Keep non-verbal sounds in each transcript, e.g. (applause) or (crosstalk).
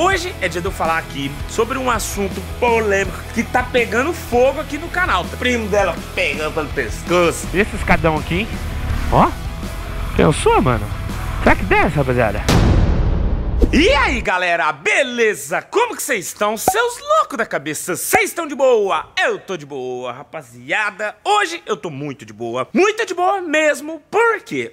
Hoje é dia de eu falar aqui sobre um assunto polêmico que tá pegando fogo aqui no canal. O primo dela pegando pelo pescoço. E esse escadão aqui, hein? Ó, pensou, mano? Será que desce, rapaziada? E aí galera, beleza? Como que vocês estão? Seus loucos da cabeça, vocês estão de boa? Eu tô de boa, rapaziada Hoje eu tô muito de boa, muito de boa mesmo, por quê?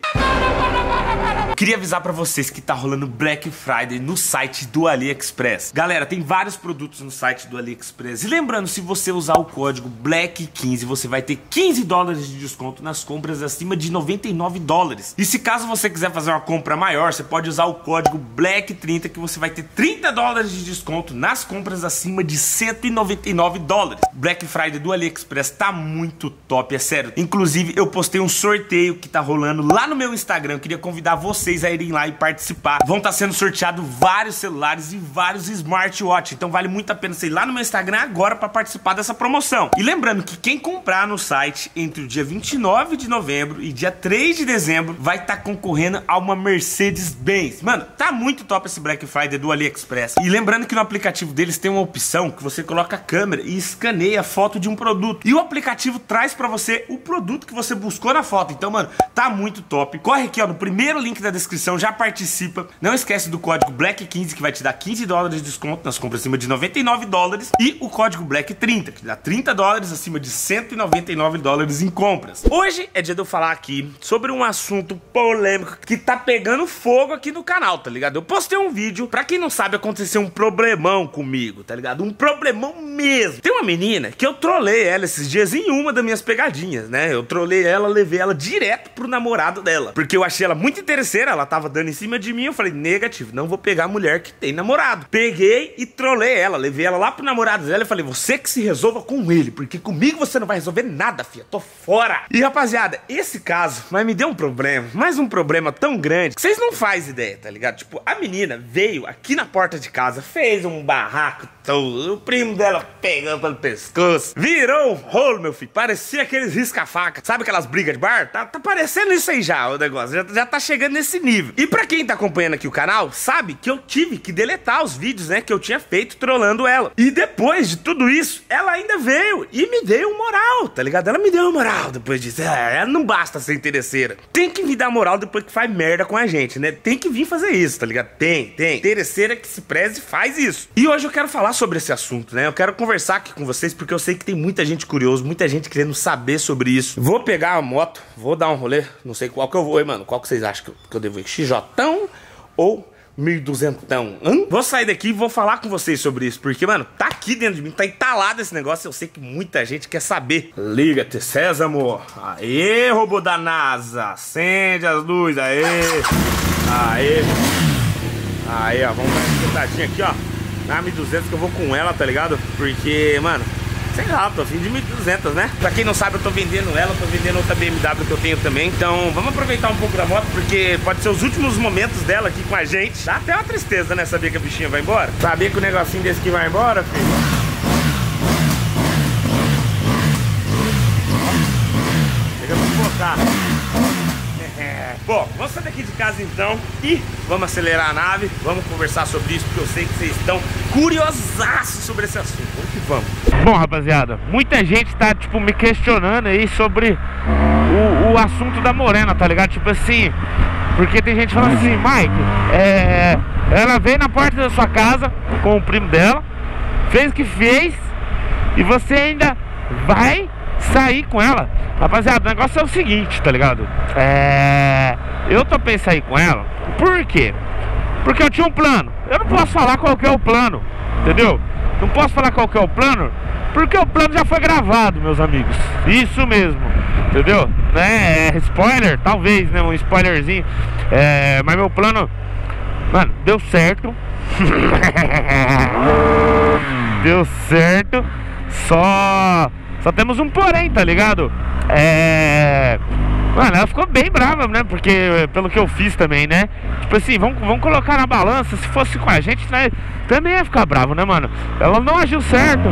Queria avisar pra vocês que tá rolando Black Friday no site do AliExpress Galera, tem vários produtos no site do AliExpress E lembrando, se você usar o código BLACK15 Você vai ter 15 dólares de desconto nas compras acima de 99 dólares E se caso você quiser fazer uma compra maior, você pode usar o código BLACK 30 que você vai ter 30 dólares de desconto nas compras acima de 199 dólares. Black Friday do AliExpress tá muito top, é sério. Inclusive, eu postei um sorteio que tá rolando lá no meu Instagram. Eu queria convidar vocês a irem lá e participar. Vão estar tá sendo sorteados vários celulares e vários smartwatch. Então vale muito a pena você ir lá no meu Instagram agora para participar dessa promoção. E lembrando que quem comprar no site entre o dia 29 de novembro e dia 3 de dezembro vai estar tá concorrendo a uma Mercedes-Benz. Mano, tá muito top esse Black Friday do AliExpress. E lembrando que no aplicativo deles tem uma opção que você coloca a câmera e escaneia a foto de um produto. E o aplicativo traz para você o produto que você buscou na foto. Então, mano, tá muito top. Corre aqui, ó, no primeiro link da descrição, já participa. Não esquece do código BLACK15 que vai te dar 15 dólares de desconto nas compras acima de 99 dólares e o código BLACK30 que dá 30 dólares acima de 199 dólares em compras. Hoje é dia de eu falar aqui sobre um assunto polêmico que tá pegando fogo aqui no canal, tá ligado? Eu postei um vídeo. Pra quem não sabe, aconteceu um problemão comigo, tá ligado? Um problemão mesmo. Tem uma menina que eu trolei ela esses dias em uma das minhas pegadinhas, né? Eu trolei ela, levei ela direto pro namorado dela. Porque eu achei ela muito interesseira, ela tava dando em cima de mim. Eu falei, negativo, não vou pegar a mulher que tem namorado. Peguei e trolei ela, levei ela lá pro namorado dela e falei, você que se resolva com ele, porque comigo você não vai resolver nada, filha. Tô fora. E rapaziada, esse caso, mas me deu um problema, mais um problema tão grande que vocês não fazem ideia, tá ligado? Tipo, a menina veio aqui na porta de casa, fez um barraco todo, o primo dela pegando pelo pescoço, virou um rolo, meu filho, parecia aqueles risca-faca, sabe aquelas brigas de bar? Tá, tá parecendo isso aí já, o negócio, já, já tá chegando nesse nível. E pra quem tá acompanhando aqui o canal, sabe que eu tive que deletar os vídeos, né, que eu tinha feito trollando ela. E depois de tudo isso, ela ainda veio e me deu moral, tá ligado? Ela me deu moral depois disso. É, não basta ser interesseira. Tem que me dar moral depois que faz merda com a gente, né? Tem que vir fazer isso, tá ligado? Tem, tem, Interesseira que se preze faz isso. E hoje eu quero falar sobre esse assunto, né? Eu quero conversar aqui com vocês porque eu sei que tem muita gente curiosa, muita gente querendo saber sobre isso. Vou pegar a moto, vou dar um rolê, não sei qual que eu vou, mano. Qual que vocês acham que eu, que eu devo ir? XJ ou 1200. Hum? Vou sair daqui e vou falar com vocês sobre isso, porque, mano, tá aqui dentro de mim, tá entalado esse negócio. Eu sei que muita gente quer saber. Liga-te, Sésamo. Aê, robô da NASA. Acende as luzes, aê. Aê. Aí, ó, vamos dar uma aqui, ó. Na 1200 que eu vou com ela, tá ligado? Porque, mano, sei lá, tô afim de 1200, né? Pra quem não sabe, eu tô vendendo ela, tô vendendo outra BMW que eu tenho também. Então, vamos aproveitar um pouco da moto, porque pode ser os últimos momentos dela aqui com a gente. Dá até uma tristeza, né? Saber que a bichinha vai embora. Saber que o negocinho desse aqui vai embora, filho. Chega pra botar. (laughs) Bom, vamos sair daqui de casa então e vamos acelerar a nave, vamos conversar sobre isso, porque eu sei que vocês estão curiosaços sobre esse assunto. Vamos que vamos. Bom, rapaziada, muita gente tá, tipo, me questionando aí sobre o, o assunto da morena, tá ligado? Tipo assim, porque tem gente falando assim, Mike, é, ela veio na porta da sua casa com o primo dela, fez o que fez e você ainda vai sair com ela. Rapaziada, o negócio é o seguinte, tá ligado? É. Eu topei sair com ela. Por quê? Porque eu tinha um plano. Eu não posso falar qual que é o plano, entendeu? Não posso falar qual que é o plano, porque o plano já foi gravado, meus amigos. Isso mesmo, entendeu? Né? É, spoiler, talvez, né? Um spoilerzinho. É, mas meu plano, mano, deu certo. (laughs) deu certo. Só só temos um porém, tá ligado? É. Mano, ela ficou bem brava, né? Porque pelo que eu fiz também, né? Tipo assim, vamos, vamos colocar na balança. Se fosse com a gente, né? também ia ficar bravo, né, mano? Ela não agiu certo.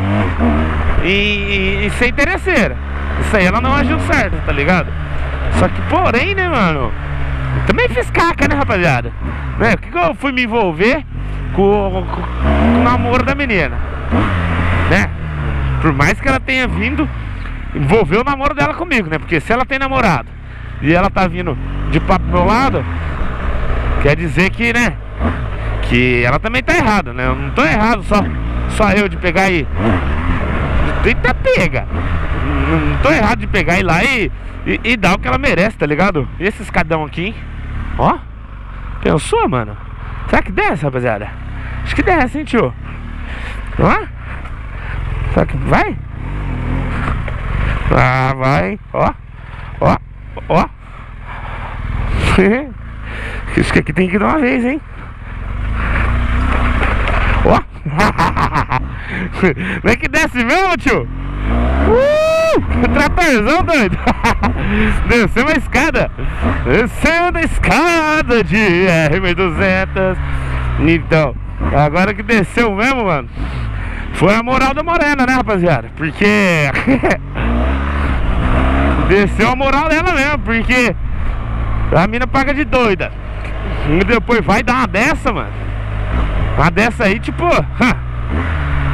E, e, e ser interesseira. Isso aí ela não agiu certo, tá ligado? Só que, porém, né, mano? Também fiz caca, né, rapaziada? Né? Que, que eu fui me envolver com, com, com o namoro da menina. Né? Por mais que ela tenha vindo envolver o namoro dela comigo, né? Porque se ela tem namorado e ela tá vindo de papo pro meu lado, quer dizer que, né? Que ela também tá errada, né? Eu não tô errado só, só eu de pegar e. Eita pega! Não tô errado de pegar e ir lá e, e, e dar o que ela merece, tá ligado? E esse escadão aqui, hein? Ó, pensou, mano? Será que desce, rapaziada? Acho que desce, hein, tio? Ó, será que vai? Ah, vai, ó, ó, ó. Isso aqui tem que de uma vez, hein? Ó. Como é que desce mesmo, tio? Uh! Tratorzão doido! (laughs) Desceu uma escada! Desceu da escada de R1200 Então, agora que desceu mesmo, mano Foi a moral da morena, né, rapaziada? Porque (laughs) Desceu a moral dela mesmo, porque A mina paga de doida E depois vai dar uma dessa, mano Uma dessa aí, tipo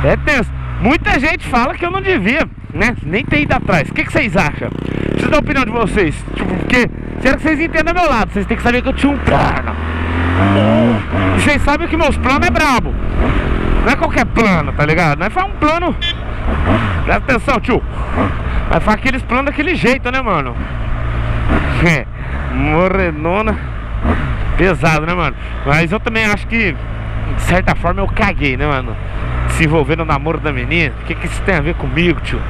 É tenso Muita gente fala que eu não devia, né? Nem ter ido atrás. O que, que vocês acham? Preciso da opinião de vocês. Tipo, porque, quero que vocês entendam meu lado. Vocês têm que saber que eu tinha um plano. E vocês sabem que meus planos é brabo. Não é qualquer plano, tá ligado? Não é um plano. Presta atenção, tio. Mas faz aqueles planos daquele jeito, né, mano? É. Morenona. Pesado, né, mano? Mas eu também acho que, de certa forma, eu caguei, né, mano? se envolver no namoro da menina. O que, que isso tem a ver comigo, tio?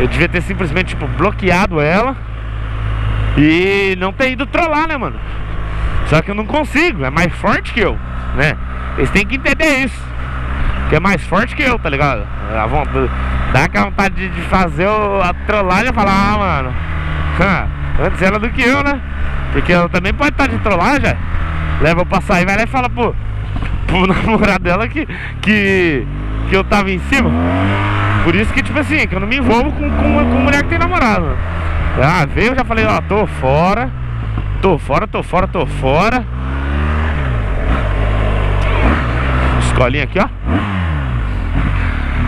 Eu devia ter simplesmente, tipo, bloqueado ela e não ter ido trollar, né, mano? Só que eu não consigo, é mais forte que eu, né? Eles têm que entender isso. Que é mais forte que eu, tá ligado? A vontade, dá aquela vontade de fazer a trollagem e falar, ah, mano, antes ela do que eu, né? Porque ela também pode estar de trollagem. Leva eu pra sair, vai lá e fala pro, pro (laughs) namorado dela que, que que eu tava em cima. Por isso que, tipo assim, que eu não me envolvo com, com, com mulher que tem namorado. Ah, veio, já falei, ó, tô fora. Tô fora, tô fora, tô fora. Escolinha aqui, ó.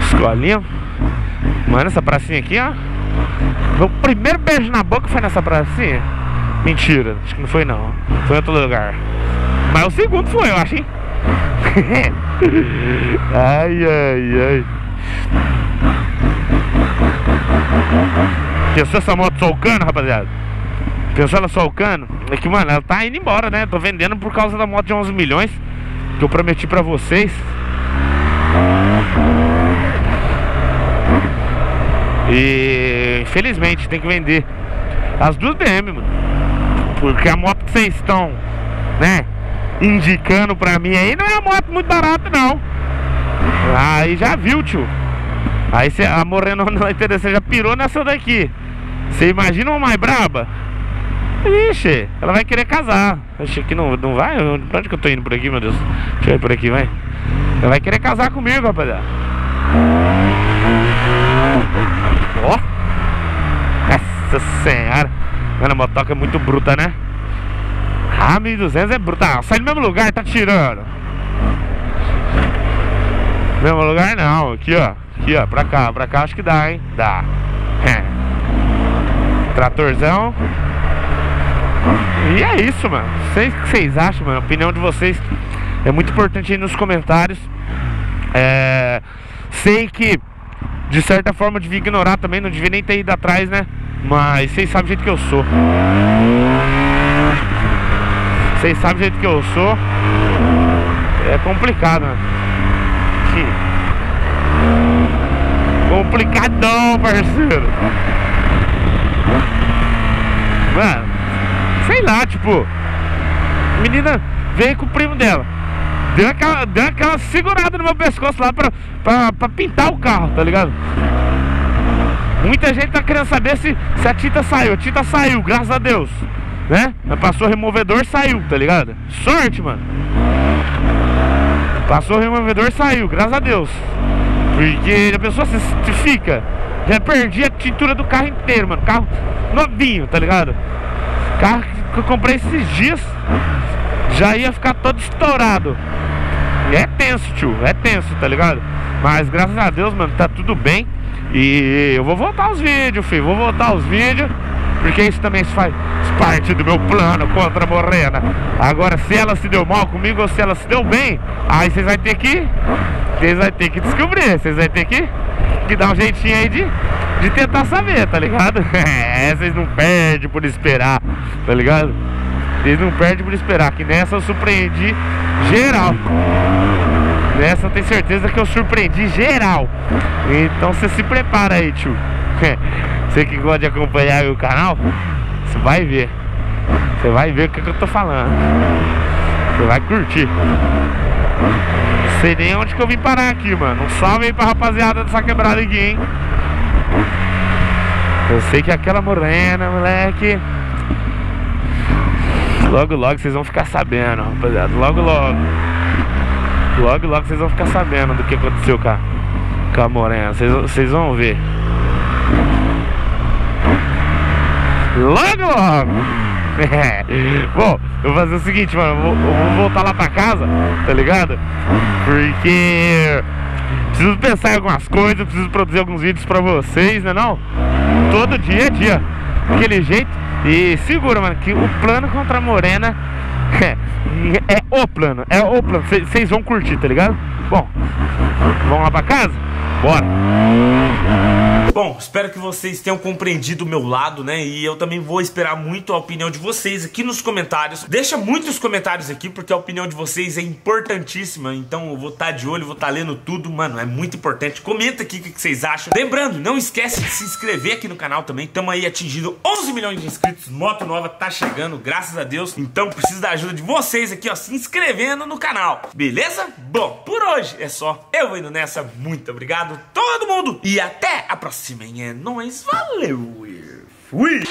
Escolinha. Mano, essa pracinha aqui, ó. Meu primeiro beijo na boca foi nessa pracinha. Mentira, acho que não foi não. Foi em outro lugar. Mas o segundo foi, eu acho, hein? (laughs) ai, ai, ai. Pensou essa moto solcando, rapaziada? Pensou ela solcando? É que, mano, ela tá indo embora, né? Tô vendendo por causa da moto de 11 milhões Que eu prometi pra vocês E... Infelizmente, tem que vender As duas BM, mano Porque a moto que vocês estão, né? indicando pra mim aí, não é uma moto muito barata não. Aí já viu, tio. Aí cê, a Morena você já pirou nessa daqui. Você imagina uma mais braba? Vixe, ela vai querer casar. Acho que não, não vai? Pra onde que eu tô indo por aqui, meu Deus? Deixa eu ir por aqui, vai. Ela vai querer casar comigo, rapaziada. Ó. Oh. Nossa senhora. Mano, a motoca é muito bruta, né? Ah, 1200 é brutal. Sai no mesmo lugar, tá tirando. Mesmo lugar não. Aqui, ó. Aqui, ó. Pra cá. Pra cá acho que dá, hein? Dá. É. Tratorzão. E é isso, mano. O que vocês acham, mano. A opinião de vocês é muito importante aí nos comentários. É... Sei que de certa forma eu devia ignorar também, não devia nem ter ido atrás, né? Mas vocês sabem o jeito que eu sou. Vocês sabem o jeito que eu sou. É complicado, né? Complicadão, parceiro. Mano, sei lá, tipo. Menina veio com o primo dela. Deu aquela, deu aquela segurada no meu pescoço lá pra, pra, pra pintar o carro, tá ligado? Muita gente tá querendo saber se, se a tinta saiu. A tinta saiu, graças a Deus né? Passou removedor, saiu, tá ligado? Sorte, mano. Passou removedor, saiu, graças a Deus. Porque a pessoa se, se fica. Já perdi a tintura do carro inteiro, mano. Carro novinho, tá ligado? Carro que eu comprei esses dias já ia ficar todo estourado. É tenso, tio, é tenso, tá ligado? Mas graças a Deus, mano, tá tudo bem. E eu vou voltar os vídeos, filho, vou voltar os vídeos. Porque isso também faz parte do meu plano contra a Morena. Agora, se ela se deu mal comigo ou se ela se deu bem, aí vocês vão ter que. Vocês vão ter que descobrir. Vocês vão ter que, que dar um jeitinho aí de, de tentar saber, tá ligado? (laughs) É, vocês não perdem por esperar, tá ligado? Vocês não perdem por esperar. Que nessa eu surpreendi geral. Nessa eu tenho certeza que eu surpreendi geral. Então você se prepara aí, tio. (laughs) Você que gosta de acompanhar o canal, você vai ver. Você vai ver o que, que eu tô falando. Você vai curtir. Sei nem onde que eu vim parar aqui, mano. Um salve aí pra rapaziada dessa quebrada aqui, hein? Eu sei que aquela morena, moleque. Logo, logo vocês vão ficar sabendo, rapaziada. Logo, logo. Logo, logo vocês vão ficar sabendo do que aconteceu com a, com a morena. Vocês vão ver. Logo, logo. (laughs) Bom, eu vou fazer o seguinte, mano. Eu vou, eu vou voltar lá pra casa, tá ligado? Porque preciso pensar em algumas coisas, preciso produzir alguns vídeos pra vocês, né não? Todo dia dia. Daquele jeito. E segura, mano, que o plano contra a Morena é, (laughs) é o plano, é o plano. Vocês vão curtir, tá ligado? Bom, vamos lá pra casa? Bora! Bom, espero que vocês tenham compreendido o meu lado, né? E eu também vou esperar muito a opinião de vocês aqui nos comentários. Deixa muitos comentários aqui, porque a opinião de vocês é importantíssima. Então eu vou estar tá de olho, vou estar tá lendo tudo. Mano, é muito importante. Comenta aqui o que vocês acham. Lembrando, não esquece de se inscrever aqui no canal também. Estamos aí atingindo 11 milhões de inscritos. Moto nova tá chegando, graças a Deus. Então preciso da ajuda de vocês aqui, ó, se inscrevendo no canal. Beleza? Bom, por hoje é só. Eu vou indo nessa. Muito obrigado, todo mundo. E até a próxima próxima, hein? É nóis, valeu! Fui!